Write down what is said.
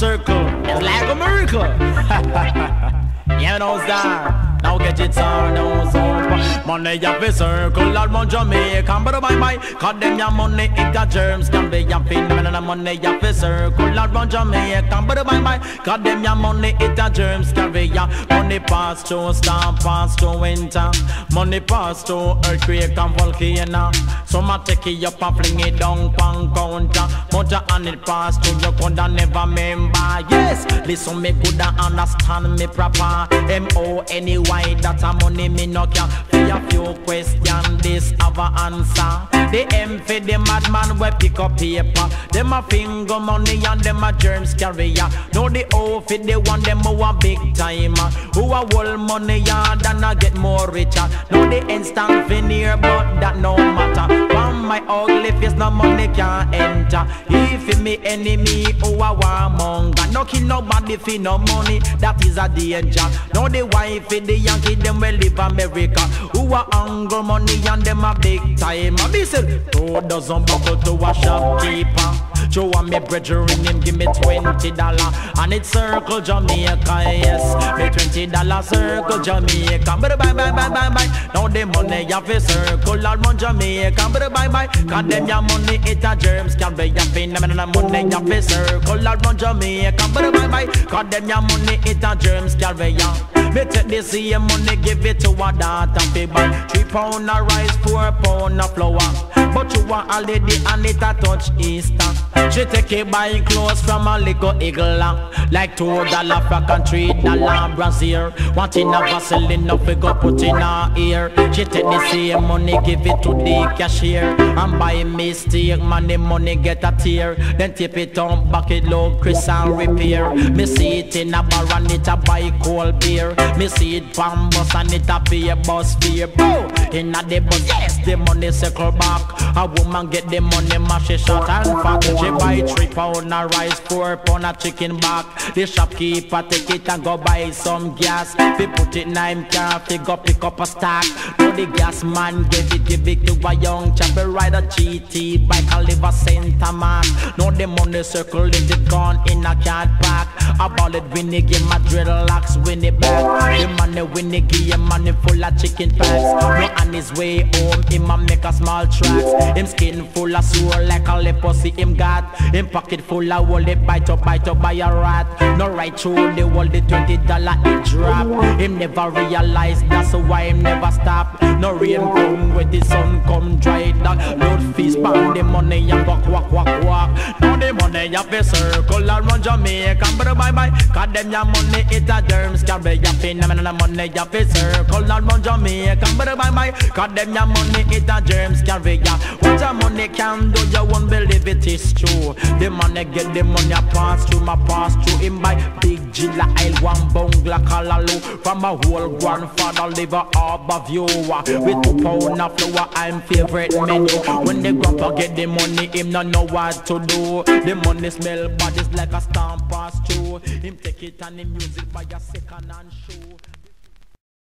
circle. It's like a miracle. yeah, no star. Now get it on, no so Money you fi circle around Jamaica But bye bye. Cause them your money it got germs Can be your phenomenon Money you fi circle around Jamaica But bye bye. Cause them your money it got germs Carry ya. Money pass through storm pass through winter. Money pass through earthquake and volcano. Some a take it up and fling it down pan counter. Motor and it pass through you coulda never remember. Yes Listen me coulda understand me proper. M-O-N-E why that a money me no can For a few questions this have a answer. The M for the madman we pick up paper. Them a finger money and them a germs carrier. Know the O for the one them who a big timer. Who a whole money yard and a get more richer. Know the instant veneer but that no matter my ugly face no money can enter. If me enemy who a warmonger No kill nobody for no money that is a danger. Know the wife for the Yankee them will live America. Who a hunger money and them a big time. I be say two dozen buckle to a shopkeeper. Joe and me brethren him give me twenty dollar. And it circle Jamaica yes. Me twenty dollar circle Jamaica. But bye bye the money you fi circle around Jamaica But bye bye Cause them your money it a germs Carry your phenomenon money you fi circle around Jamaica But bye bye Cause them your money it a germs Carry your me take the same money, give it to a daughter fi buy Three pound of rice, four pound of flour. But you want a lady and it a touch Easter. She take it buying clothes from a little eagle uh, Like two dollar frack and three dollar brassiere. Wanting a Vaseline, no fi go put in her ear. She take the same money, give it to the cashier. And by mistake, man, the money get a tear. Then tip it on back it low, Chris and repair. Me see it in a bar and it a buy cold beer me see it from bus and it a pay a bus fare Bro, inna the bus, yes, the money circle back. A woman get the money, mash it short and fat. She buy three pound of rice, four pound of chicken back. The shopkeeper take it and go buy some gas. Fi put it in him car, fi go pick up a stack the gas man give it, give it to a young chap He ride a GT bike and live a center mark Now the money circle, it it gone in a cat pack. A bullet when they give my dreadlocks when they back. The money when they give him money full of chicken packs No on his way home, him a make a small tracks. Him skin full of sore like a leprosy him got. Him pocket full of wool, it bite up, bite up by a rat. No right through the wall, the twenty dollar he drop. Him never realize that's why him never stop No rain come when the sun come dry That load feast pound the money and walk, walk, walk, walk the money you fi circle around Jamaica. But bye bye, cause them your money it a germs Carry your phenomenon money you fi circle around Jamaica. But bye bye, cause them your money it a germs Carry ya What your money can do you won't believe it is true. The money get the money I pass through my pass through Him buy big Gilla Isle one bungla callaloo From my whole grandfather live a harbor view. With two pound of flour I'm favorite menu. When the grandpa get the money him not know what to do The money smell bad just like a storm pass through. Him take it and the music by a second hand shoe